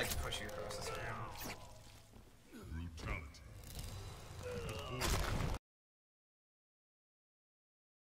like to push you across the screen.